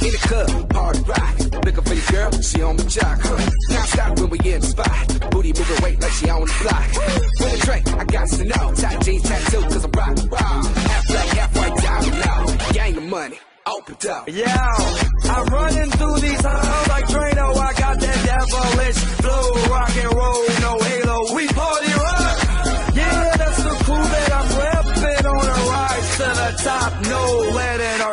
In the club, party rock. Looking for your girl, she on the jock. Now stop when we in the spot. Booty moving weight like she on the block. With a drink, I got to know. Tight jeans, tattoo, cause I'm rock, rock. Half black, half white, diamond now. Gang of money, open up. Yeah, I'm running through these halls like Drano. I got that devilish flow, rock and roll, no halo. We party rock. Yeah, that's the crew that I'm repping on a rise to the top. No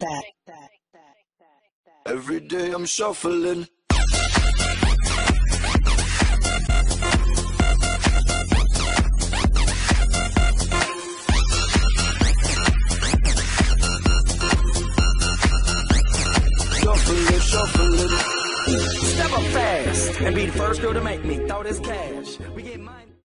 That. Every day I'm shuffling. Shuffling, shuffling. Step up fast and be the first girl to make me throw this cash. We get money.